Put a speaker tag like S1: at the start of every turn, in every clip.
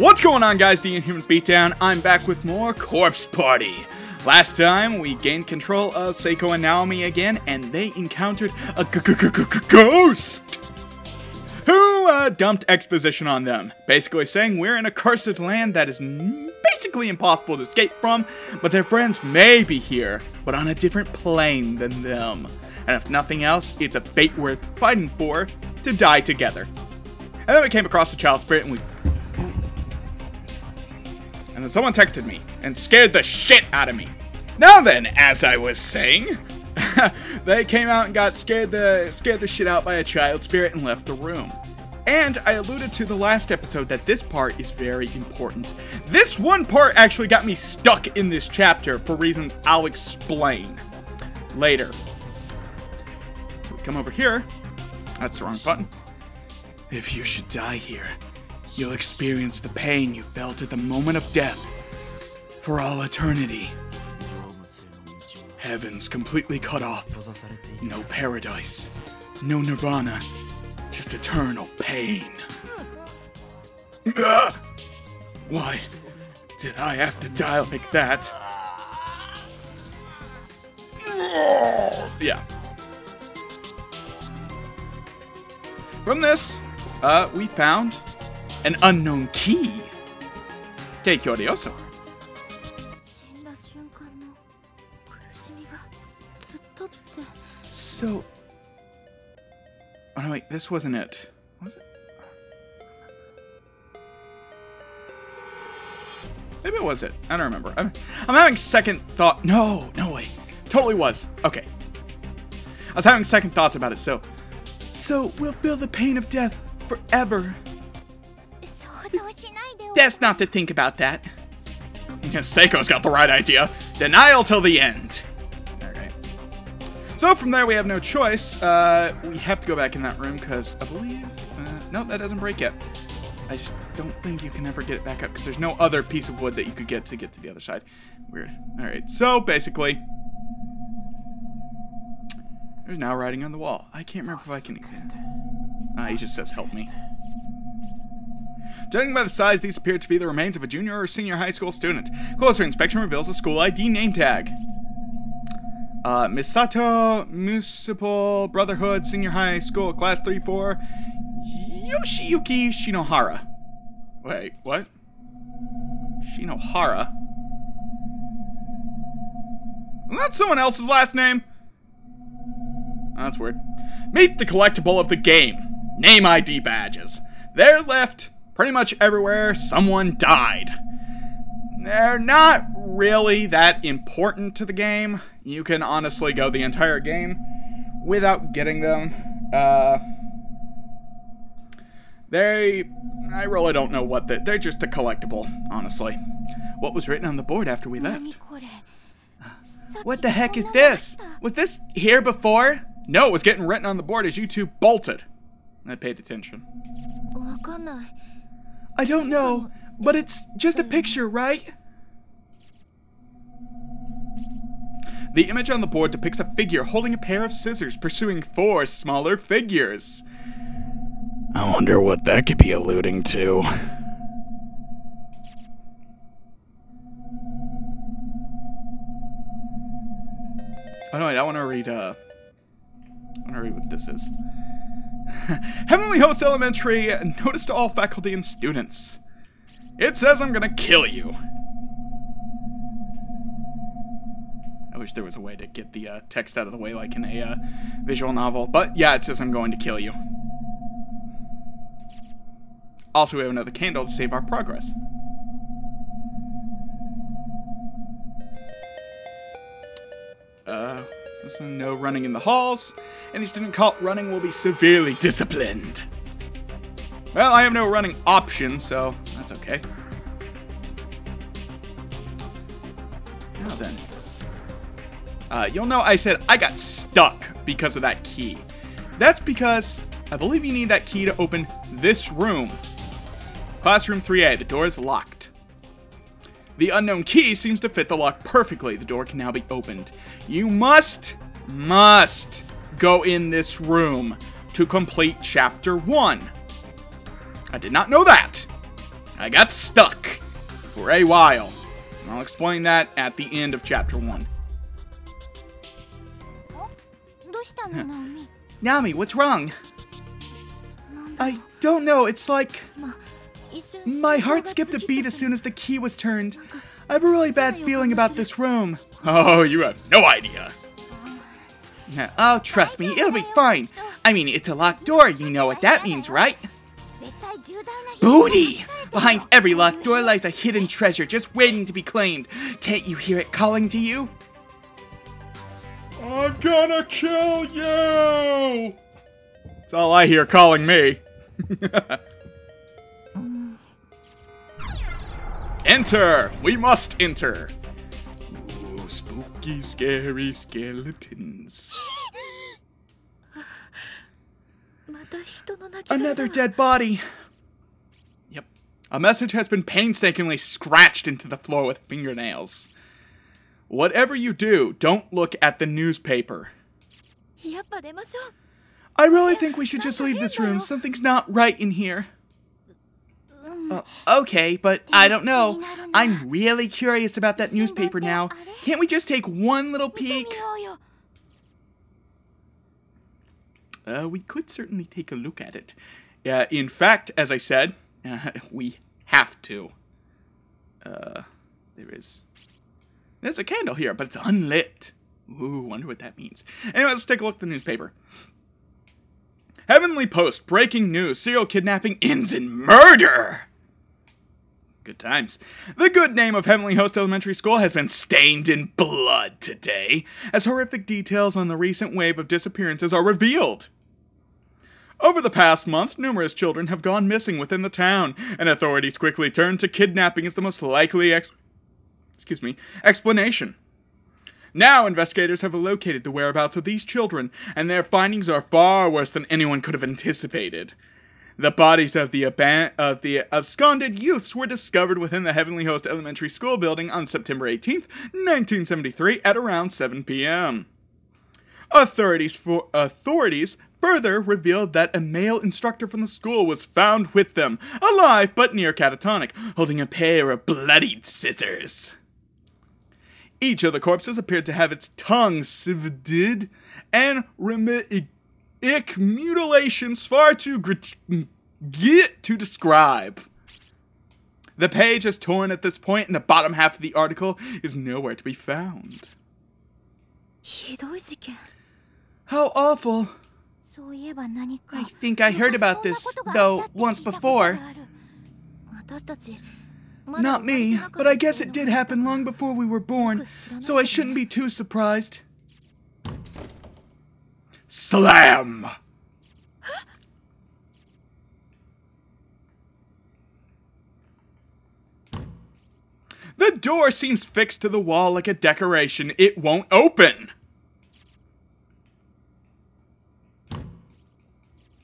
S1: What's going on guys, the Inhuman Beatdown. I'm back with more Corpse Party. Last time, we gained control of Seiko and Naomi again, and they encountered a ghost! Who uh, dumped exposition on them, basically saying we're in a cursed land that is basically impossible to escape from, but their friends may be here, but on a different plane than them. And if nothing else, it's a fate worth fighting for to die together. And then we came across the child spirit and we and then someone texted me and scared the shit out of me. Now then, as I was saying, they came out and got scared the scared the shit out by a child spirit and left the room. And I alluded to the last episode that this part is very important. This one part actually got me stuck in this chapter for reasons I'll explain later. So we come over here. That's the wrong button. If you should die here, You'll experience the pain you felt at the moment of death for all eternity. Heaven's completely cut off. No paradise. No nirvana. Just eternal pain. Why did I have to die like that? Yeah. From this, uh, we found an unknown key. Que curioso. So. Oh no, wait, this wasn't it. Was it? Maybe it was it. I don't remember. I'm, I'm having second thought. No, no way. Totally was. Okay. I was having second thoughts about it, so. So, we'll feel the pain of death forever. Best not to think about that. Seiko's got the right idea. Denial till the end. Alright. So from there we have no choice. Uh, we have to go back in that room because I believe... Uh, no, that doesn't break yet. I just don't think you can ever get it back up because there's no other piece of wood that you could get to get to the other side. Weird. Alright, so basically... There's now writing on the wall. I can't remember if I can... Ah, he just says help me. Judging by the size, these appear to be the remains of a junior or senior high school student. Closer inspection reveals a school ID name tag. Uh, Misato Municipal Brotherhood Senior High School, Class 3-4, Yoshiyuki Shinohara. Wait, what? Shinohara? That's someone else's last name. Oh, that's weird. Meet the collectible of the game. Name ID badges. They're left pretty much everywhere someone died. They're not really that important to the game. You can honestly go the entire game without getting them. Uh, they, I really don't know what they, they're just a collectible, honestly. What was written on the board after we left? What the heck is this? Was this here before? No, it was getting written on the board as you two bolted. I paid attention. I don't know, but it's just a picture, right? The image on the board depicts a figure holding a pair of scissors pursuing four smaller figures. I wonder what that could be alluding to. Oh no, I want to read, uh... I want to read what this is. Heavenly Host Elementary, notice to all faculty and students. It says I'm gonna kill you. I wish there was a way to get the uh, text out of the way like in a uh, visual novel. But yeah, it says I'm going to kill you. Also, we have another candle to save our progress. No running in the halls. Any student caught running will be severely disciplined. Well, I have no running option, so that's okay. Now then. Uh, you'll know I said I got stuck because of that key. That's because I believe you need that key to open this room. Classroom 3A, the door is locked. The unknown key seems to fit the lock perfectly. The door can now be opened. You must, must go in this room to complete chapter 1. I did not know that. I got stuck for a while. I'll explain that at the end of chapter 1. Naomi, what's wrong? I don't know, it's like my heart skipped a beat as soon as the key was turned. I have a really bad feeling about this room. Oh, you have no idea. Oh, trust me, it'll be fine. I mean, it's a locked door, you know what that means, right? Booty! Behind every locked door lies a hidden treasure just waiting to be claimed. Can't you hear it calling to you? I'm gonna kill you! That's all I hear calling me. enter! We must enter! Ooh, spooky, scary skeletons. Another dead body! Yep. A message has been painstakingly scratched into the floor with fingernails. Whatever you do, don't look at the newspaper. I really think we should just leave this room. Something's not right in here. Uh, okay, but I don't know. I'm really curious about that newspaper now. Can't we just take one little peek? Uh, we could certainly take a look at it. Uh, in fact, as I said, uh, we have to. Uh, there is. There's a candle here, but it's unlit. Ooh, wonder what that means. Anyway, let's take a look at the newspaper. Heavenly Post, breaking news, serial kidnapping ends in murder! Good times. The good name of Heavenly Host Elementary School has been stained in blood today, as horrific details on the recent wave of disappearances are revealed. Over the past month, numerous children have gone missing within the town, and authorities quickly turned to kidnapping as the most likely ex- excuse me, explanation. Now, investigators have located the whereabouts of these children, and their findings are far worse than anyone could have anticipated. The bodies of the, aban- of the absconded youths were discovered within the Heavenly Host Elementary School building on September 18th, 1973, at around 7 p.m. Authorities, for- authorities further revealed that a male instructor from the school was found with them, alive but near catatonic, holding a pair of bloodied scissors. Each of the corpses appeared to have its tongue severed and remic mutilations far too grit- get to describe. The page is torn at this point, and the bottom half of the article is nowhere to be found. How awful. I think I heard about this, though, once before. Not me, but I guess it did happen long before we were born, so I shouldn't be too surprised. Slam! The door seems fixed to the wall like a decoration. It won't open.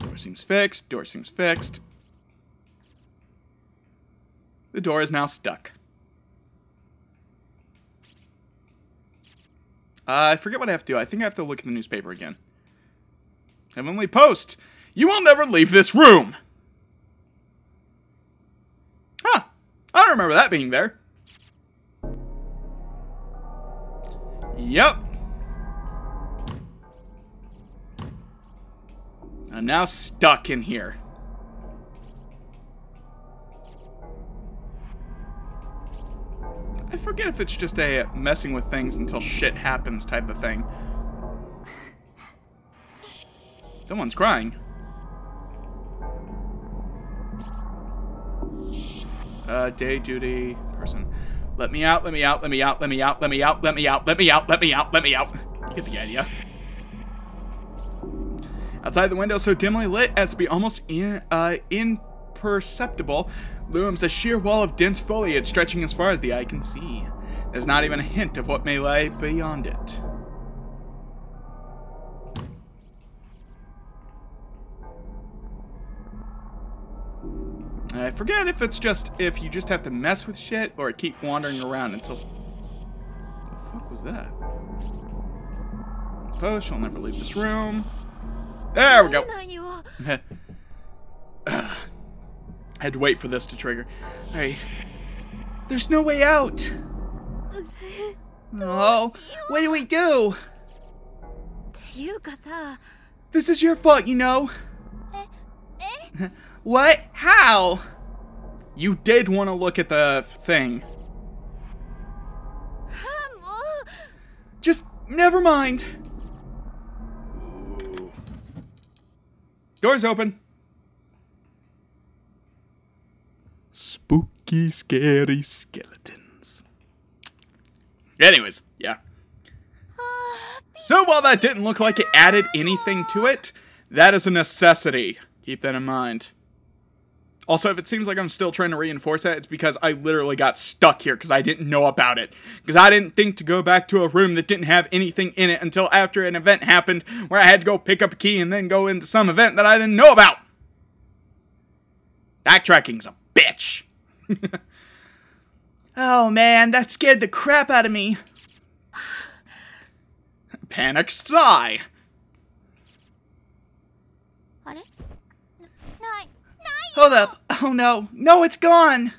S1: Door seems fixed. Door seems fixed. The door is now stuck. Uh, I forget what I have to do. I think I have to look at the newspaper again. Heavenly Post, you will never leave this room. Huh. I don't remember that being there. Yep. I'm now stuck in here. I forget if it's just a messing with things until shit happens type of thing. Someone's crying. Uh, day duty person. Let me out, let me out, let me out, let me out, let me out, let me out, let me out, let me out, let me out. You get the idea. Outside the window so dimly lit as to be almost in, uh, imperceptible, looms a sheer wall of dense foliage stretching as far as the eye can see. There's not even a hint of what may lie beyond it. forget if it's just if you just have to mess with shit or keep wandering around until. What the fuck was that? Oh, She'll never leave this room. There we go. I had to wait for this to trigger. All right. There's no way out. Oh, what do we do? This is your fault, you know. what? How? You did want to look at the thing. Just never mind. Doors open. Spooky, scary skeletons. Anyways, yeah. So while that didn't look like it added anything to it, that is a necessity. Keep that in mind. Also, if it seems like I'm still trying to reinforce that, it's because I literally got stuck here because I didn't know about it. Because I didn't think to go back to a room that didn't have anything in it until after an event happened where I had to go pick up a key and then go into some event that I didn't know about. Backtracking's a bitch. oh man, that scared the crap out of me. Panic sigh. Hold up. Oh no. No, it's gone.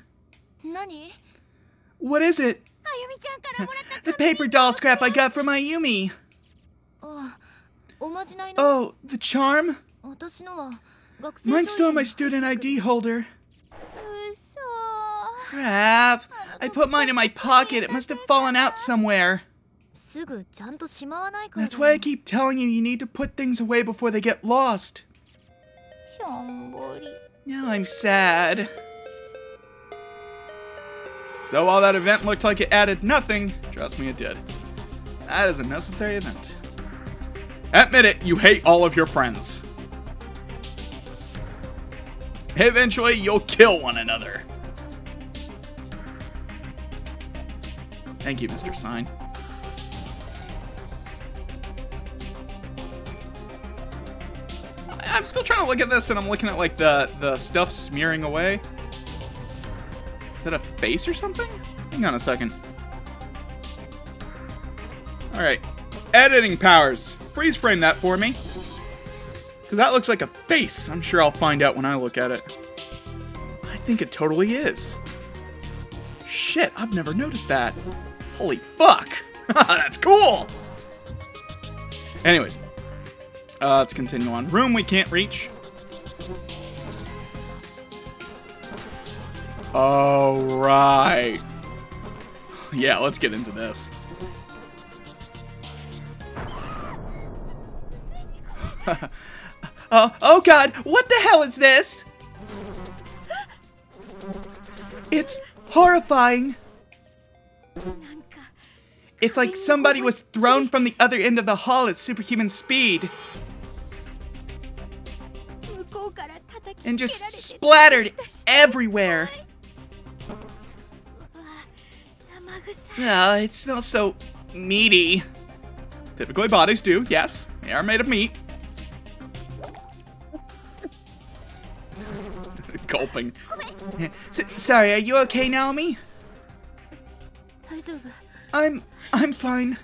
S1: What is it? the paper doll scrap I got from Ayumi.
S2: Oh,
S1: oh the charm?
S2: Mine
S1: stole my student ID holder. Crap. I put mine in my pocket. It must have fallen out somewhere. That's why I keep telling you you need to put things away before they get lost. Now I'm sad. So while that event looked like it added nothing, trust me it did. That is a necessary event. Admit it, you hate all of your friends. Eventually, you'll kill one another. Thank you, Mr. Sign. I'm still trying to look at this, and I'm looking at like the the stuff smearing away. Is that a face or something? Hang on a second. All right, editing powers. Freeze frame that for me, because that looks like a face. I'm sure I'll find out when I look at it. I think it totally is. Shit, I've never noticed that. Holy fuck! That's cool! Anyways, uh, let's continue on. Room we can't reach. Oh, right. Yeah, let's get into this. oh, oh god, what the hell is this? It's horrifying. It's like somebody was thrown from the other end of the hall at superhuman speed. and just splattered everywhere. Oh, it smells so meaty. Typically bodies do, yes. They are made of meat. Gulping. S sorry, are you okay, Naomi? I'm... I'm fine.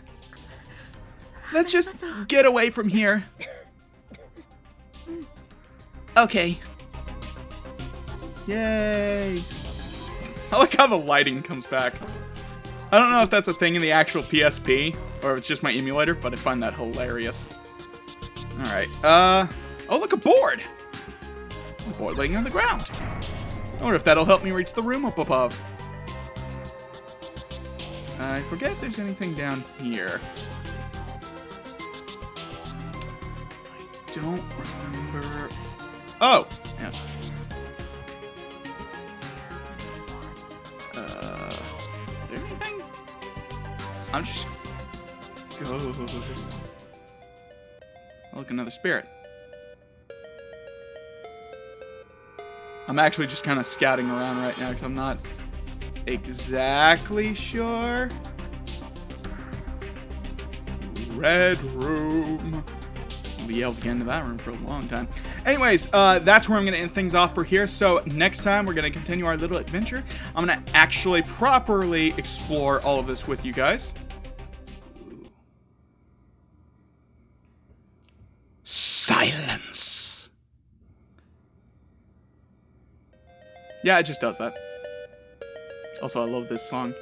S1: Let's just get away from here. Okay. Yay. I like how the lighting comes back. I don't know if that's a thing in the actual PSP or if it's just my emulator, but I find that hilarious. Alright, uh. Oh, look, a board! There's a board laying on the ground. I wonder if that'll help me reach the room up above. I forget if there's anything down here. I don't remember. Oh, yes. I'm just. Look, another spirit. I'm actually just kind of scouting around right now because I'm not exactly sure. Red room. Be able to get into that room for a long time. Anyways, uh, that's where I'm going to end things off for here. So next time we're going to continue our little adventure. I'm going to actually properly explore all of this with you guys. Silence. Yeah, it just does that. Also, I love this song.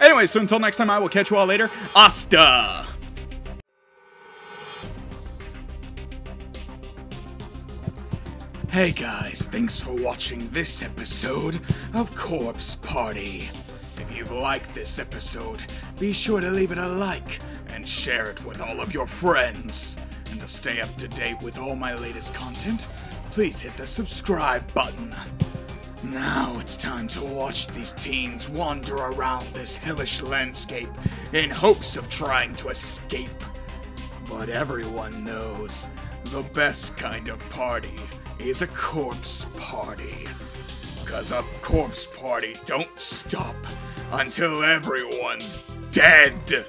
S1: Anyway, so until next time, I will catch you all later. Asta! Hey guys, thanks for watching this episode of Corpse Party. If you've liked this episode, be sure to leave it a like and share it with all of your friends. And to stay up to date with all my latest content, please hit the subscribe button. Now it's time to watch these teens wander around this hellish landscape in hopes of trying to escape. But everyone knows the best kind of party is a corpse party. Cause a corpse party don't stop until everyone's dead.